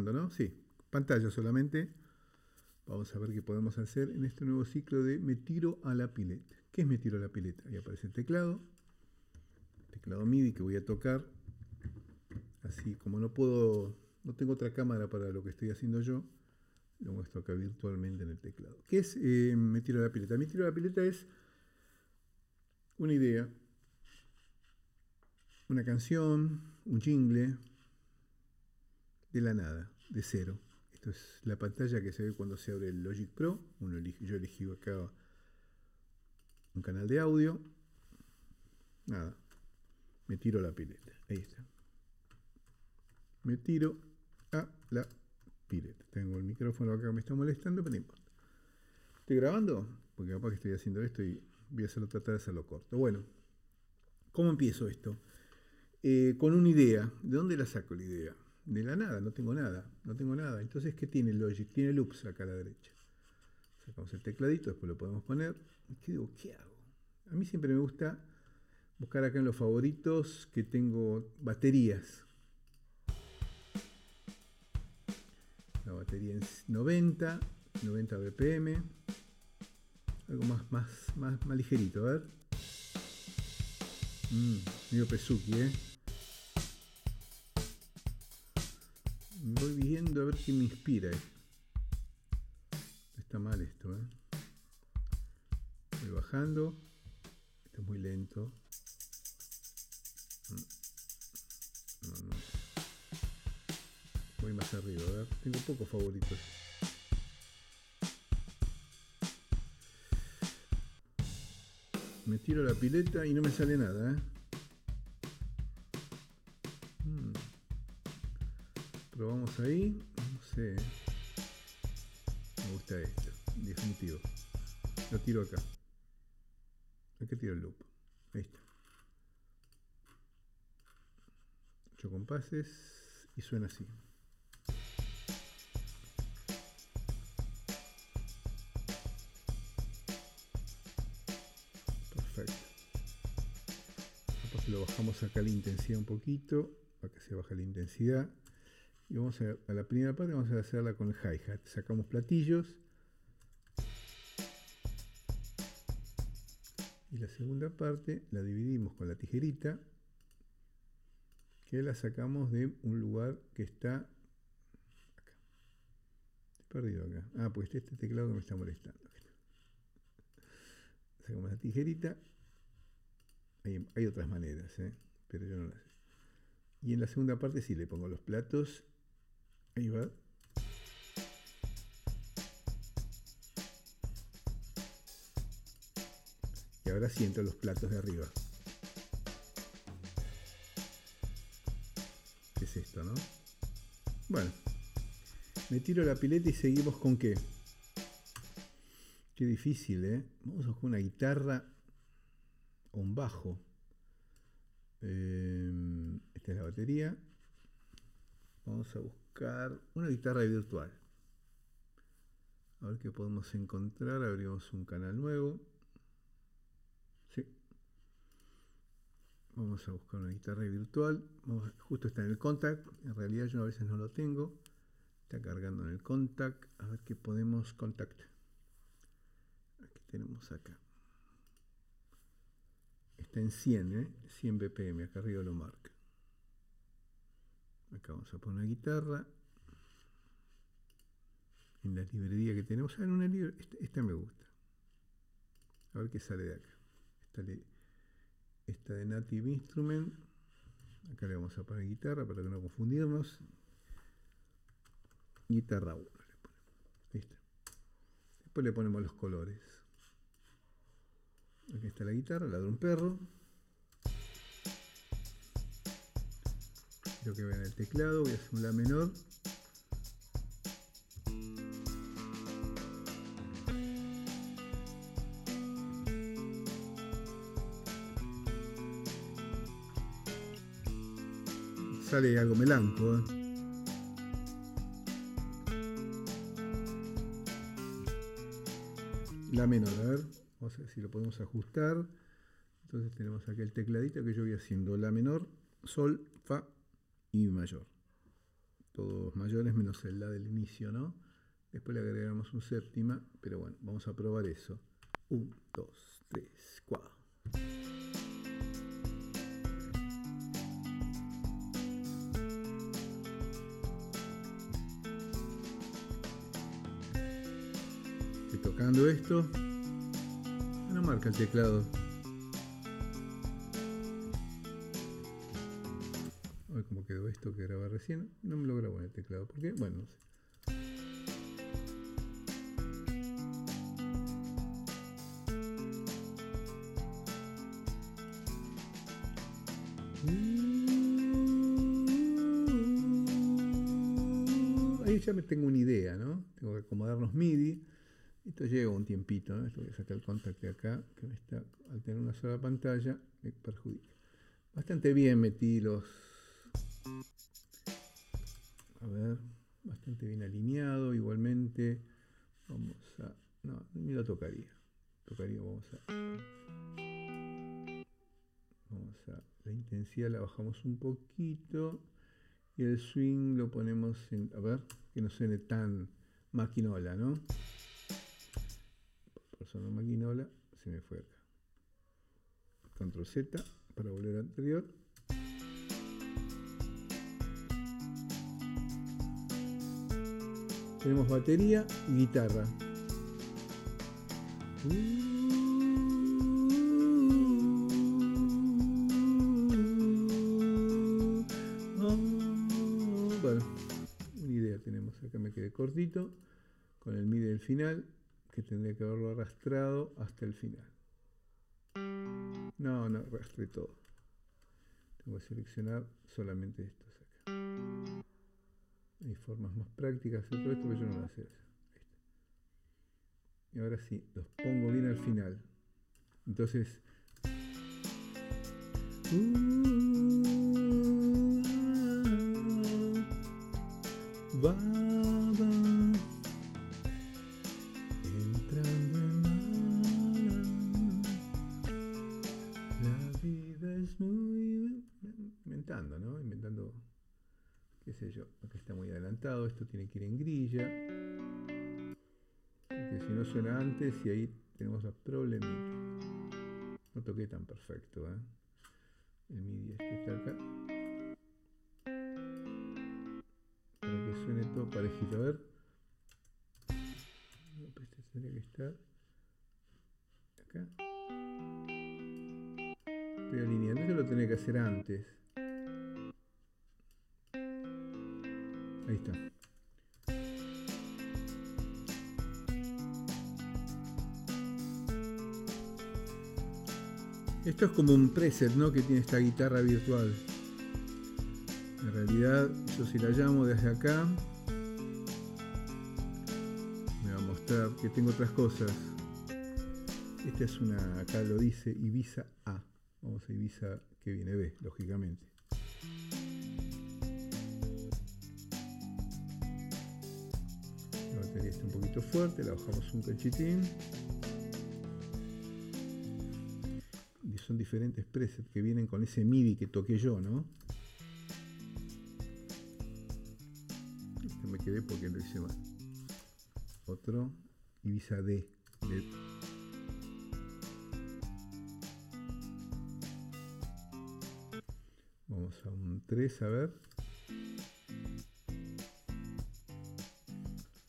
¿no? Sí, pantalla solamente. Vamos a ver qué podemos hacer en este nuevo ciclo de Me tiro a la pileta. ¿Qué es Me tiro a la pileta? Ahí aparece el teclado. Teclado MIDI que voy a tocar. Así como no puedo, no tengo otra cámara para lo que estoy haciendo yo, lo muestro acá virtualmente en el teclado. ¿Qué es eh, Me tiro a la pileta? Me tiro a la pileta es una idea, una canción, un jingle, de la nada, de cero. Esto es la pantalla que se ve cuando se abre el Logic Pro. Uno yo elegí acá un canal de audio. Nada, me tiro la pileta. Ahí está. Me tiro a la pileta. Tengo el micrófono acá que me está molestando, pero no importa. ¿Estoy grabando? Porque capaz que estoy haciendo esto y voy a hacerlo, tratar de hacerlo corto. Bueno, ¿cómo empiezo esto? Eh, con una idea. ¿De dónde la saco la idea? De la nada, no tengo nada, no tengo nada. Entonces, ¿qué tiene Logic? Tiene loops acá a la derecha. Sacamos el tecladito, después lo podemos poner. ¿Qué digo? ¿Qué hago? A mí siempre me gusta buscar acá en los favoritos que tengo baterías. La batería en 90, 90 BPM. Algo más, más, más, más ligerito, a ver. Mm, medio pesuki, ¿eh? Voy viendo a ver qué me inspira. Está mal esto, ¿eh? Voy bajando. Esto es muy lento. Mm. No, no. Voy más arriba. Tengo pocos favoritos. Me tiro la pileta y no me sale nada, ¿eh? Ahí. No sé. Me gusta esto. Definitivo. Lo tiro acá. Aquí tiro el loop. Ahí está. 8 compases y suena así. Perfecto. Lo bajamos acá la intensidad un poquito, para que se baje la intensidad. Y vamos a, a la primera parte vamos a hacerla con el hi-hat. Sacamos platillos. Y la segunda parte la dividimos con la tijerita que la sacamos de un lugar que está acá. Estoy perdido acá. Ah, pues este teclado que me está molestando. Sacamos la tijerita. Hay, hay otras maneras, ¿eh? pero yo no las. Y en la segunda parte sí le pongo los platos. Ahí va. Y ahora siento los platos de arriba. ¿Qué es esto, no? Bueno, me tiro la pileta y seguimos con qué. Qué difícil, ¿eh? Vamos a buscar una guitarra o un bajo. Eh, esta es la batería. Vamos a buscar una guitarra virtual. A ver qué podemos encontrar. Abrimos un canal nuevo. Sí. Vamos a buscar una guitarra virtual. justo está en el contact. En realidad yo a veces no lo tengo. Está cargando en el contact. A ver qué podemos contact. Aquí tenemos acá. Está en 100, ¿eh? 100 BPM. Acá arriba lo marca. Acá vamos a poner una guitarra. En la librería que tenemos. Ah, una. Esta, me gusta. A ver qué sale de acá. Esta, de Native Instrument. Acá le vamos a poner guitarra para que no confundirnos. Guitarra 1 le. Después le ponemos los colores. Aquí está la guitarra, la de un perro. Quiero que vean el teclado, voy a hacer un La menor. Sale algo melanco. ¿eh? La menor, a ver, vamos a ver si lo podemos ajustar. Entonces tenemos aquí el tecladito que yo voy haciendo La menor, Sol, Fa, y mayor. todos mayores menos el La del inicio, ¿no? Después le agregamos un séptima, pero bueno, vamos a probar eso. 1, 2, 3, 4. Estoy tocando esto. No marca el teclado. Que grababa recién. No me lo grabó en el teclado. ¿Por qué? Bueno, no sé. Ahí ya me tengo una idea, ¿no? Tengo que acomodar los MIDI. Esto lleva un tiempito, ¿no? Esto voy a sacar el contacto de acá, que está, al tener una sola pantalla, me perjudica. Bastante bien metí los... A ver, bastante bien alineado. Igualmente, vamos a... No, ni lo tocaría. Tocaría, vamos a... Vamos a... La intensidad la bajamos un poquito. Y el swing lo ponemos en... A ver, que no suene tan maquinola, ¿no? Por sonar maquinola, se me fue acá. Control Z para volver al anterior. Tenemos batería y guitarra. Bueno, una idea tenemos. Acá me quedé cortito con el MIDI del final, que tendría que haberlo arrastrado hasta el final. No, no arrastré todo. Tengo que seleccionar solamente estos formas más prácticas hacer todo esto, pero yo no lo hacer. Y ahora sí, los pongo bien al final. Entonces. Va, va, entrando en la, la vida es muy inventando, ¿no? Inventando, qué sé yo, acá está muy adelantado, esto tiene que ir en grilla, porque si no suena antes y ahí tenemos los problemitas. No toqué tan perfecto, ¿eh? El MIDI este está acá. Para que suene todo parejito, a ver. Este tendría que estar acá. Estoy alineando, esto lo tenía que hacer antes. Ahí está. Esto es como un preset, ¿no? Que tiene esta guitarra virtual. En realidad, yo si la llamo desde acá, me va a mostrar que tengo otras cosas. Esta es una, acá lo dice Ibiza A. Vamos a Ibiza que viene B, lógicamente. Fuerte, la bajamos un cachitín. Y son diferentes presets que vienen con ese MIDI que toqué yo, ¿no? Este me quedé porque lo hice mal. Otro Ibiza D. Vamos a un 3 a ver.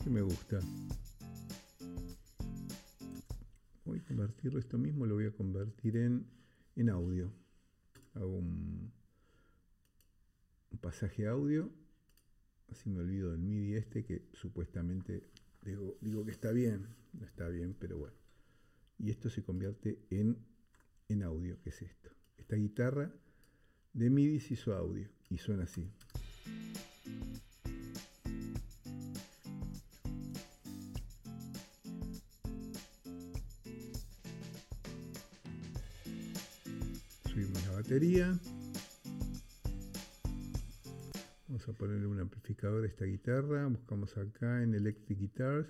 Que me gusta. Esto mismo, lo voy a convertir en, en audio. Hago un, un pasaje audio. Así me olvido del MIDI este que supuestamente digo, digo que está bien. No está bien, pero bueno. Y esto se convierte en, en audio, que es esto. Esta guitarra de MIDI se hizo audio y suena así. Vamos a ponerle un amplificador a esta guitarra. Buscamos acá en Electric Guitars.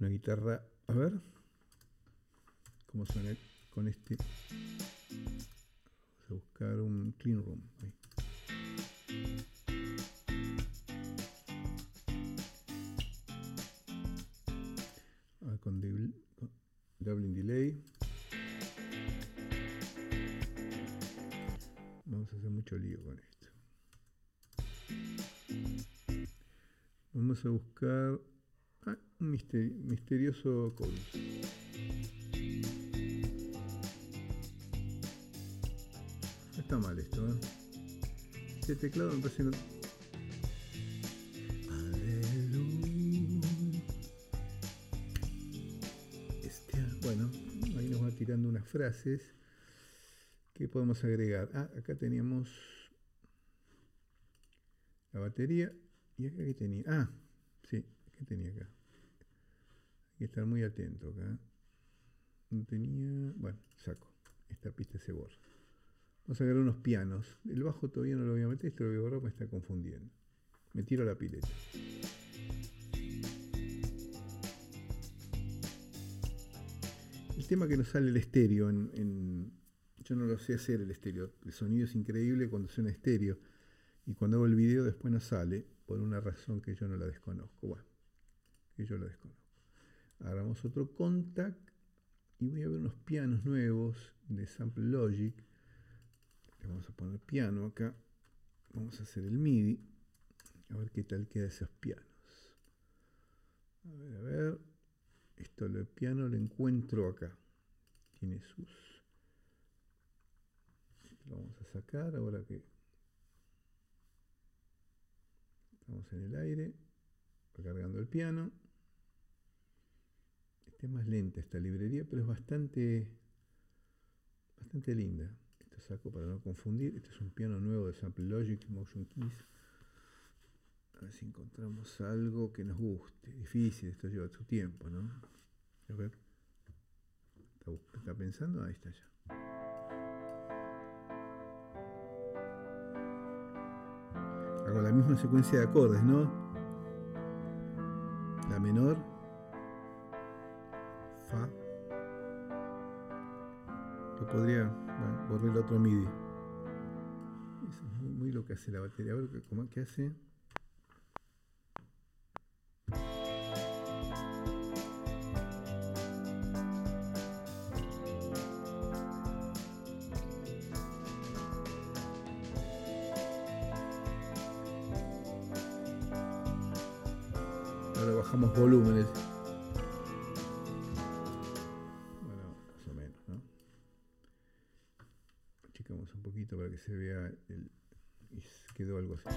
Una guitarra, a ver cómo suena con este. Vamos a buscar un clean room. Ah, con, de, con doubling delay. Lío con esto. Vamos a buscar ah, un misterioso chorus. No está mal esto, ¿eh? Este teclado me parece. Este, bueno, ahí nos va tirando unas frases. que podemos agregar? Ah, acá teníamos ¿Y acá qué tenía? Ah, sí, ¿qué tenía acá? Hay que estar muy atento acá. No tenía... Bueno, saco. Esta pista se borra. Vamos a agregar unos pianos. El bajo todavía no lo voy a meter, esto lo voy a me está confundiendo. Me tiro la pileta. El tema que nos sale el estéreo, en, yo no lo sé hacer el estéreo. El sonido es increíble cuando suena estéreo. Y cuando hago el video después no sale, por una razón que yo no la desconozco. Bueno, que yo la desconozco. Hagamos otro contact y voy a ver unos pianos nuevos de Sample Logic vamos a poner piano acá. Vamos a hacer el MIDI. A ver qué tal queda esos pianos. A ver, a ver. Esto del piano lo encuentro acá. Tiene sus. Lo vamos a sacar ahora que estamos en el aire. Cargando el piano. Es más lenta esta librería, pero es bastante, bastante linda saco para no confundir. Este es un piano nuevo de Sample Logic Motion Keys. A ver si encontramos algo que nos guste. Difícil, esto lleva su tiempo, ¿no? A ver. ¿Está, pensando? Ahí está ya. Hago la misma secuencia de acordes, ¿no? La menor. Fa. Lo podría bueno, el otro MIDI. Eso es muy, lo que hace la batería. A ver cómo qué hace. Ahora bajamos volúmenes. se vea el, y quedó algo así.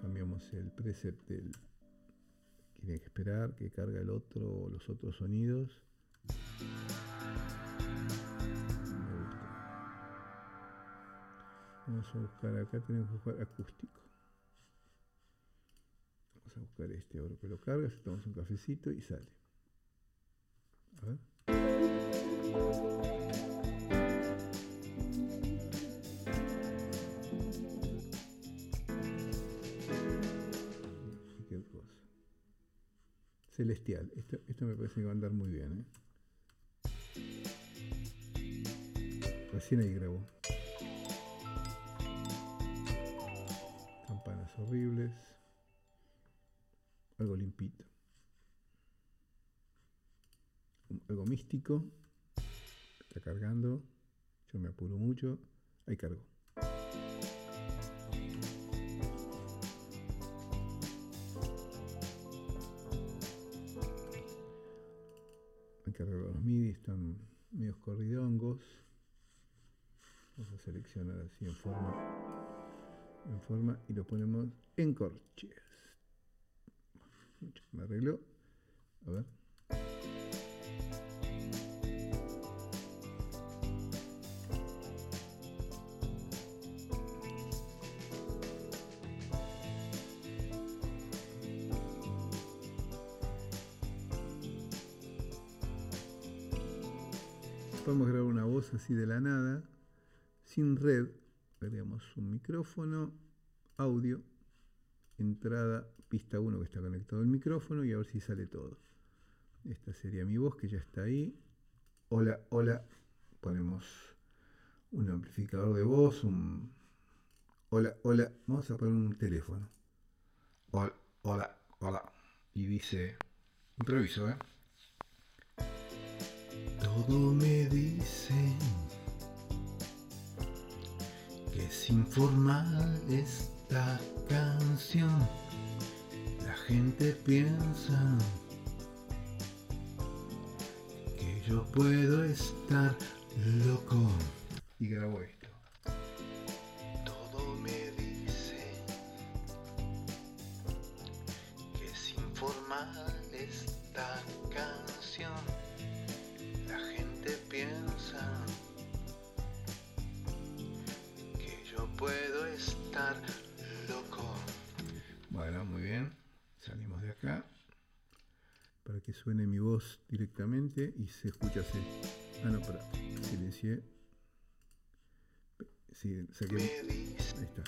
Cambiamos el preset del tiene que esperar que carga el otro los otros sonidos. Vamos a buscar acá, tenemos que buscar acústico. Vamos a buscar este ahora que lo carga, tomamos un cafecito y sale. A ver. Celestial. Esto, esto, me parece que va a andar muy bien. ¿eh? Recién ahí grabó. Horribles. Algo limpito. algo místico. Está cargando. Yo me apuro mucho. Ahí cargo. Que arreglar los MIDI, están medios corridongos. Vamos a seleccionar así en forma, en forma y lo ponemos en corches. Me arreglo. A ver. podemos grabar una voz así de la nada, sin red. Agregamos un micrófono, audio, entrada, pista 1 que está conectado al micrófono y a ver si sale todo. Esta sería mi voz que ya está ahí. Hola, hola. Ponemos un amplificador de voz. Hola, hola. Vamos a poner un teléfono. Hola, hola, hola. Y dice, improviso, ¿eh? Todo me dice es informal esta canción. La gente piensa que yo puedo estar loco. Y grabo estar loco. Bueno, muy bien. Salimos de acá para que suene mi voz directamente y se escucha así. Ah, no, para. Silencié. Sí, saqué. Ahí está.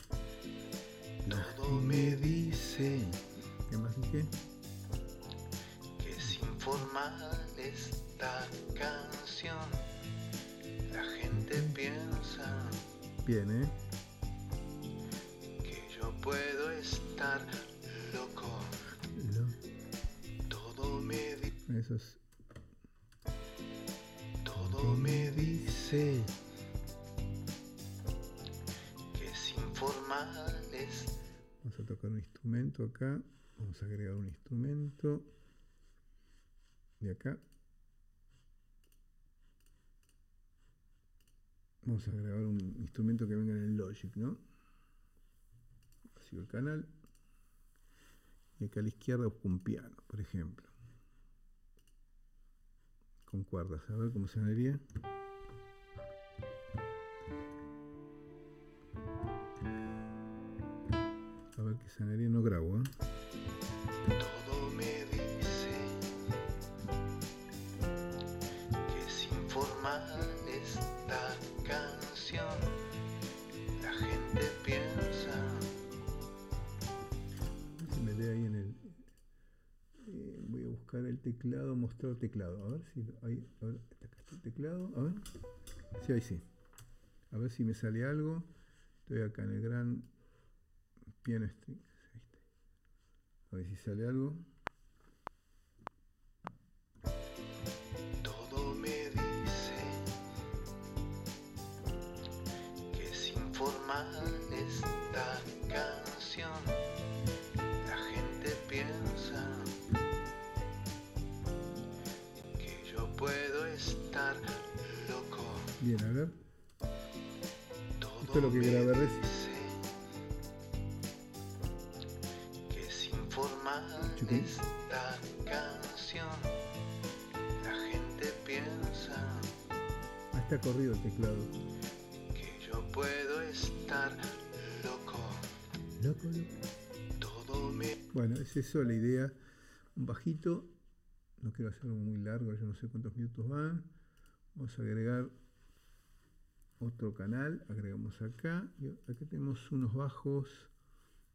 Todo me dice. ¿Qué más dije? Que es informal esta canción. La gente piensa. Bien, ¿eh? Eso es todo me dice que es informal es... Vamos a tocar un instrumento acá. Vamos a agregar un instrumento. De acá. Vamos a agregar un instrumento que venga en el Logic, ¿no? Sigo el canal. Y acá a la izquierda un piano, por ejemplo con cuerdas. A ver cómo sonaría. A ver qué sonaría. No grabo, ¿eh? Buscar el teclado, mostrar teclado. A ver si hay. A ver, el teclado. A ver. Sí, ahí sí. A ver si me sale algo. Estoy acá en el gran piano string. A ver si sale algo. Todo me dice que es informal Bien, a ver. Esto es lo que grabé recién. Que es informal esta canción. La gente piensa. Ah, está corrido el teclado. Que yo puedo estar loco. Loco, loco. Todo me. Bueno, es eso la idea. Un bajito no quiero hacerlo muy largo, yo no sé cuántos minutos van. Vamos a agregar otro canal, agregamos acá. Y acá tenemos unos bajos,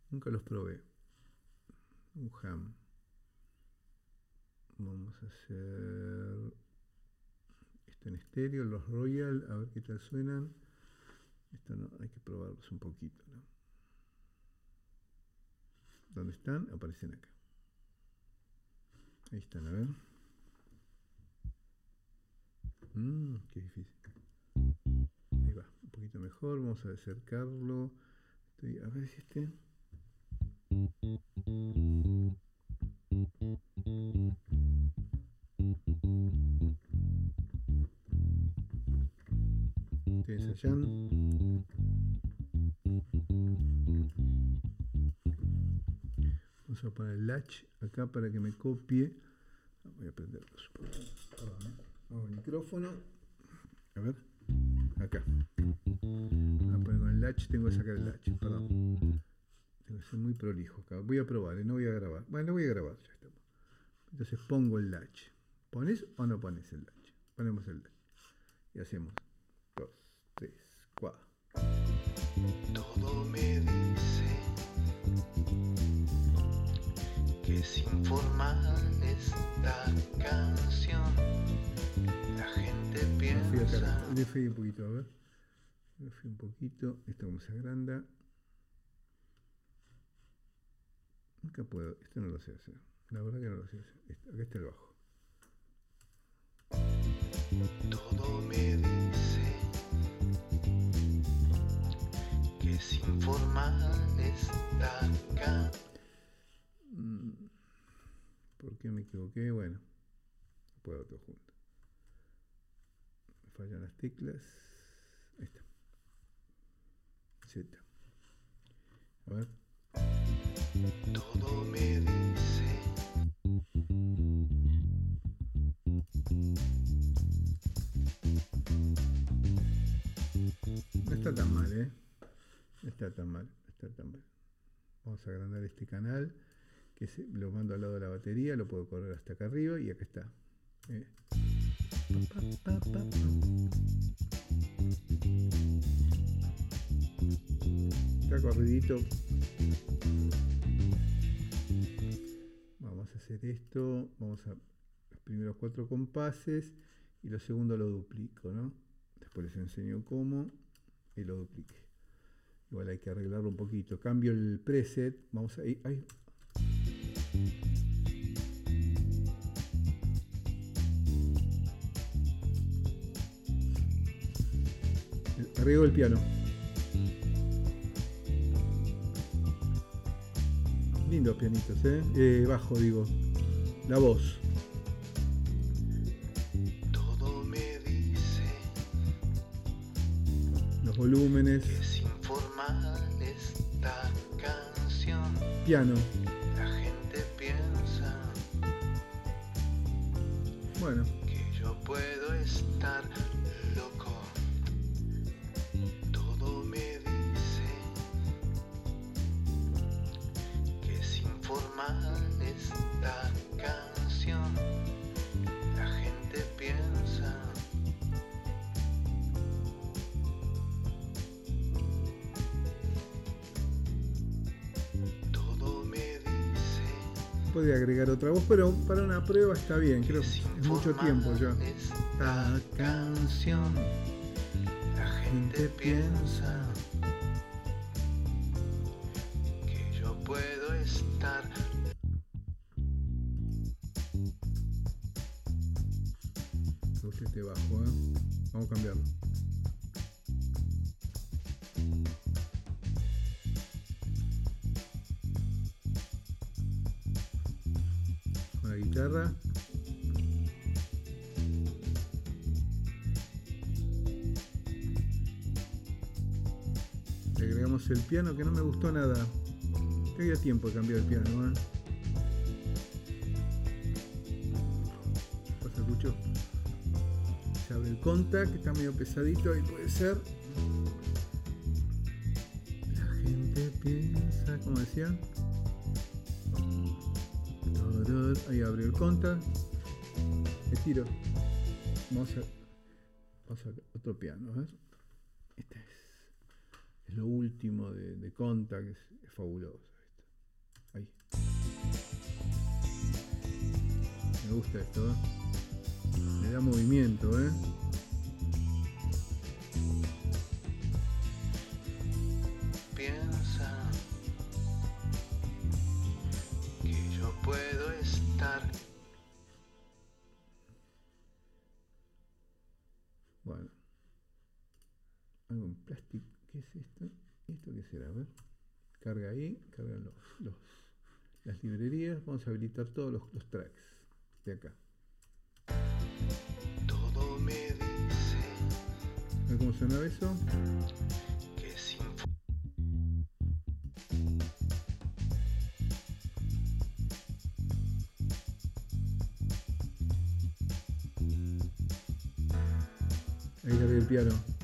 nunca los probé. Un ham. Vamos a hacer esto en estéreo, los Royal, a ver qué tal suenan. Esto no, hay que probarlos un poquito. ¿no? ¿Dónde están? Aparecen acá. Ahí están, a ver. Mmm, qué difícil. Poquito mejor. Vamos a acercarlo. A ver si este. Estoy ensayando. Vamos a poner el latch acá para que me copie. Voy a prenderlo. Perdón, el micrófono. A ver. Acá. Tengo que sacar el latch. Perdón. Tengo que ser muy prolijo acá. Voy a probar, ¿eh? no voy a grabar. Bueno, voy a grabar. Ya está. Entonces pongo el latch. ¿Pones o no pones el latch? Ponemos el latch. Y hacemos. Dos, tres, cuatro. Todo me dice que es informal esta canción. La gente piensa. Le fui un poquito, a ver. Le fui un poquito. Esto como se agranda. Nunca puedo. Esto no lo sé hacer. La verdad que no lo sé. Este- Acá está el bajo. Todo me dice que sin formal está acá. Mm, ¿Por qué me equivoqué? Bueno, puedo todo junto. Me fallan las teclas. A ver. Todo me dice No está tan mal, ¿eh? No está tan mal, no está tan mal. Vamos a agrandar este canal, que se- lo mando al lado de la batería, lo puedo correr hasta acá arriba y acá está. ¿eh? Pa, pa, pa, pa, pa. Está corridito. Vamos a hacer esto, vamos a los primeros cuatro compases y lo segundo lo duplico, ¿no? Después les enseño cómo y lo duplique. Igual hay que arreglarlo un poquito. Cambio el preset. Vamos a ir. ahí. Arriba el piano. Lindos pianitos, ¿eh? Eh, Bajo, digo. La voz. Todo me dice Los volúmenes. que sin formal esta canción. Piano. Pero para una prueba está bien. Creo que es mucho tiempo ya. Esta canción, la gente piensa que yo puedo estar Me gusta este bajo, ¿eh? Vamos a cambiarlo. Le agregamos el piano que no me gustó nada. Tenía tiempo de cambiar el piano, ¿eh? ¿Pasa escucho? Se abre el contact, está medio pesadito, ahí puede ser. La gente piensa, como decían. Ahí abrió el contact. Le tiro. Vamos a, vamos a otro piano, a ver. Este es, es lo último de, de contact, es, es fabuloso esto. Ahí. Me gusta esto, ¿eh? Le da movimiento, ¿eh? ¿Qué es esto? ¿Esto qué será? A ver. Carga ahí, carga los, los- las librerías. Vamos a habilitar todos los, los tracks de acá. todo me dice A ver cómo sonaba eso. que sin fo- Ahí cargué el piano.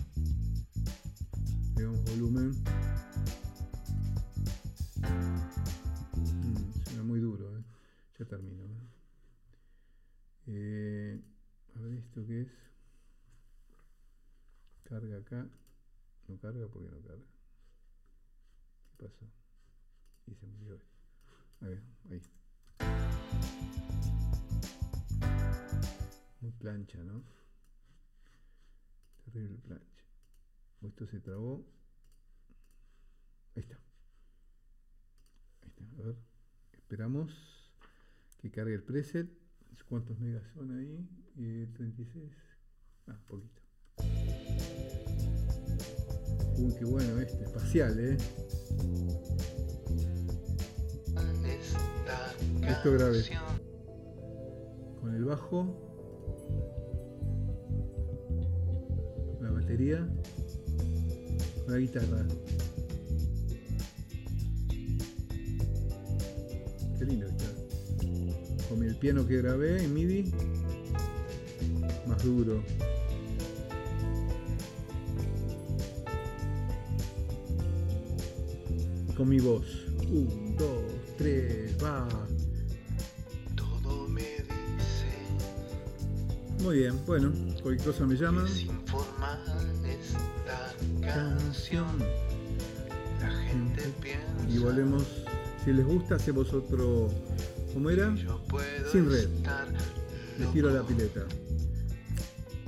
A ver, ahí. Muy plancha, ¿no? Terrible plancha. O esto se trabó. Ahí está. Ahí está. A ver. Esperamos que cargue el preset. ¿Cuántos megas son ahí? Eh, 36. Ah, poquito. Uy, qué bueno este, espacial, ¿eh? Esto canción Con el bajo. La batería. La guitarra. Qué lindo está. Con el piano que grabé en MIDI. Más duro. Con mi voz. Un, dos, tres, va. todo me dice Muy bien, bueno, cualquier cosa me llaman. es informal esta canción. La gente piensa Y volvemos. Si les gusta, hacemos otro. ¿Cómo era? yo puedo Sin red. estar Les tiro a la pileta.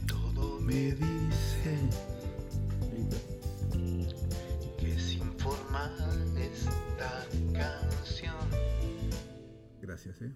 Todo me dice que es informal esta Gracias, eh.